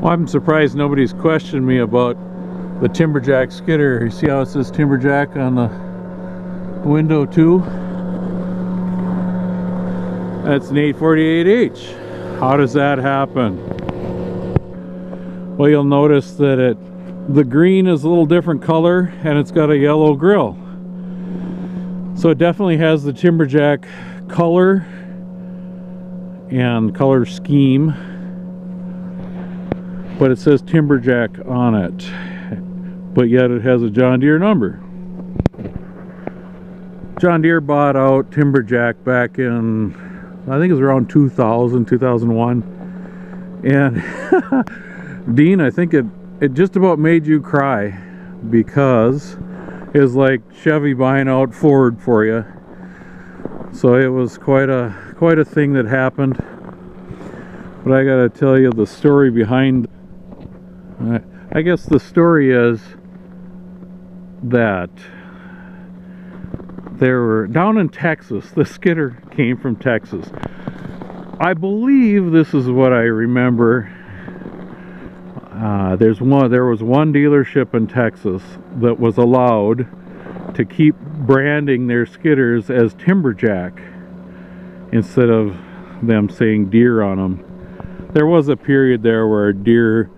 Well, I'm surprised nobody's questioned me about the Timberjack skidder. You see how it says Timberjack on the window too? That's an 848H. How does that happen? Well, you'll notice that it the green is a little different color and it's got a yellow grill. So it definitely has the Timberjack color and color scheme but it says Timberjack on it but yet it has a John Deere number. John Deere bought out Timberjack back in I think it was around 2000 2001 and Dean I think it it just about made you cry because it was like Chevy buying out Ford for you. So it was quite a quite a thing that happened. But I gotta tell you the story behind I guess the story is that there were down in Texas the skidder came from Texas I believe this is what I remember uh, there's one there was one dealership in Texas that was allowed to keep branding their skidders as Timberjack instead of them saying Deere on them. There was a period there where Deere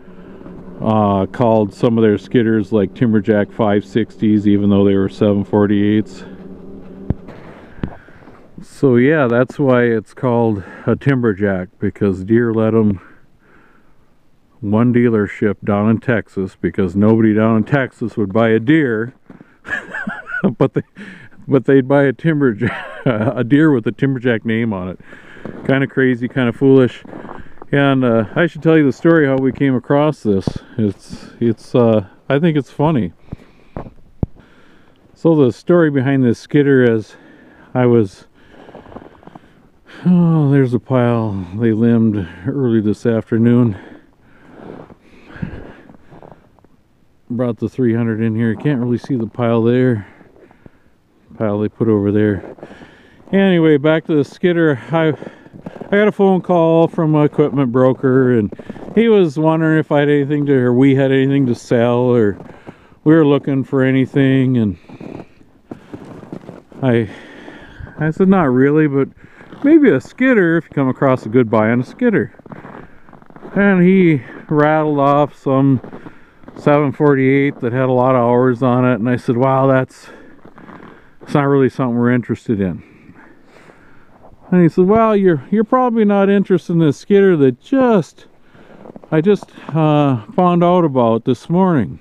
uh, called some of their skidders like Timberjack 560s even though they were 748s. So yeah, that's why it's called a Timberjack because Deere let them one dealership down in Texas because nobody down in Texas would buy a Deere, but they but they'd buy a timber a Deere with a timberjack name on it kind of crazy kind of foolish and uh, I should tell you the story how we came across this. It's it's uh, I think it's funny. So the story behind this skidder is I was oh there's a pile they limbed early this afternoon. Brought the 300 in here. Can't really see the pile there. Pile they put over there. Anyway, back to the skidder. I I got a phone call from my equipment broker and he was wondering if I had anything to or we had anything to sell or we were looking for anything and I I said not really but maybe a skidder if you come across a good buy on a skidder and he rattled off some 748 that had a lot of hours on it and I said wow that's it's not really something we're interested in. And he said, well, you're you're probably not interested in this skidder that just I just uh, found out about this morning.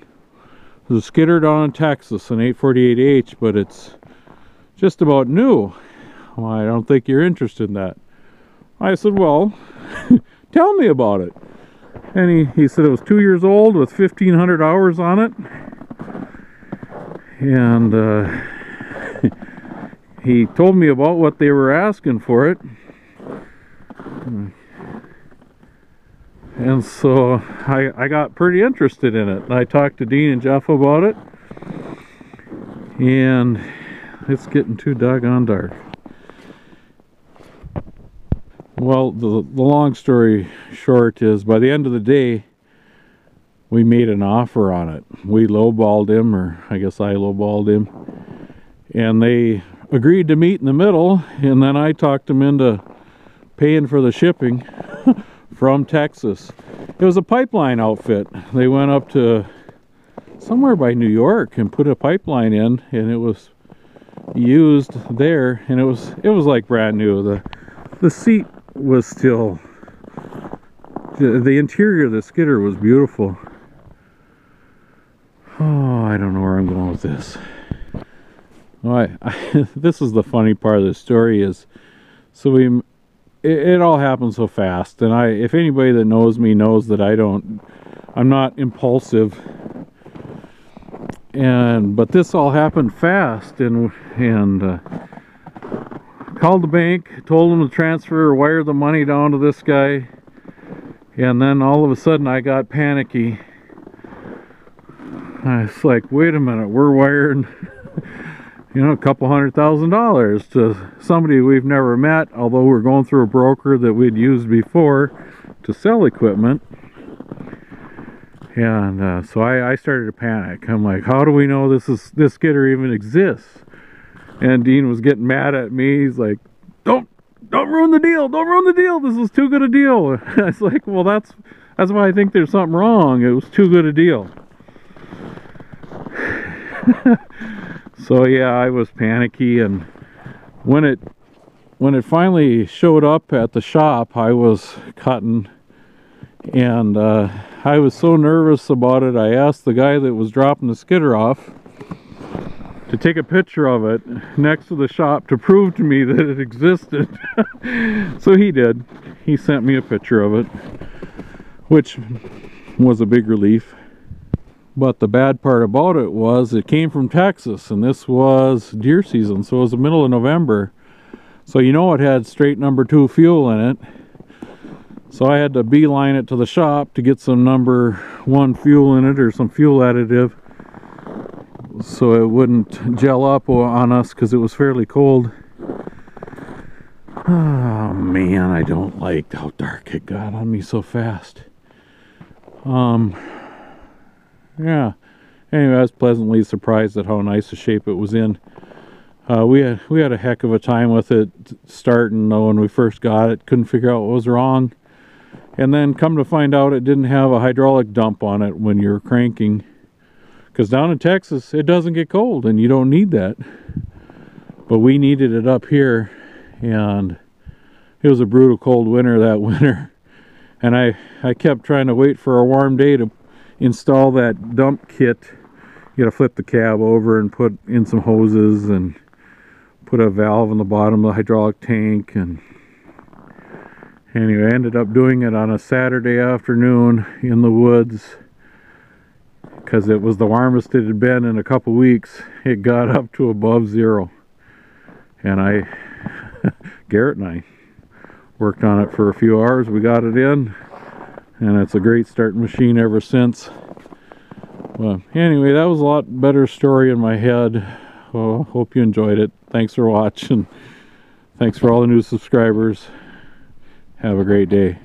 A skidder down in Texas, an 848H, but it's just about new. Well, I don't think you're interested in that. I said, well, tell me about it. And he, he said it was two years old with 1,500 hours on it. And uh, he told me about what they were asking for it. And so I, I got pretty interested in it. I talked to Dean and Jeff about it. And it's getting too doggone dark. Well, the, the long story short is by the end of the day, we made an offer on it. We lowballed him, or I guess I lowballed him. And they agreed to meet in the middle and then I talked him into paying for the shipping from Texas. It was a pipeline outfit. They went up to somewhere by New York and put a pipeline in and it was used there and it was it was like brand new. The the seat was still the, the interior of the skidder was beautiful. Oh, I don't know where I'm going with this. I, I, this is the funny part of the story is so we it, it, all happened so fast and I if anybody that knows me knows that I don't I'm not impulsive. And but this all happened fast and and uh, called the bank told them to transfer or wire the money down to this guy and then all of a sudden I got panicky. I was like wait a minute we're wiring you know, a couple hundred thousand dollars to somebody we've never met, although we're going through a broker that we'd used before to sell equipment. And uh, so I, I started to panic. I'm like, how do we know this is this skidder even exists? And Dean was getting mad at me. He's like, don't don't ruin the deal. Don't ruin the deal. This is too good a deal. I was like, well, that's that's why I think there's something wrong. It was too good a deal. so yeah, I was panicky, and when it when it finally showed up at the shop, I was cutting, and uh, I was so nervous about it. I asked the guy that was dropping the skidder off to take a picture of it next to the shop to prove to me that it existed. so he did. He sent me a picture of it, which was a big relief. But the bad part about it was it came from Texas and this was deer season, so it was the middle of November. So you know it had straight number two fuel in it. So I had to beeline it to the shop to get some number one fuel in it or some fuel additive so it wouldn't gel up on us because it was fairly cold. Oh man, I don't like how dark it got on me so fast. Um, yeah. Anyway, I was pleasantly surprised at how nice a shape it was in. Uh, we had we had a heck of a time with it starting though when we first got it. Couldn't figure out what was wrong, and then come to find out it didn't have a hydraulic dump on it when you're cranking. Because down in Texas, it doesn't get cold and you don't need that. But we needed it up here and it was a brutal cold winter that winter. And I, I kept trying to wait for a warm day to install that dump kit. You gotta flip the cab over and put in some hoses and put a valve in the bottom of the hydraulic tank and anyway I ended up doing it on a Saturday afternoon in the woods. Because it was the warmest it had been in a couple weeks. It got up to above zero. And I Garrett and I worked on it for a few hours. We got it in and it's a great starting machine ever since. Well anyway that was a lot better story in my head. Hope you enjoyed it. Thanks for watching. Thanks for all the new subscribers. Have a great day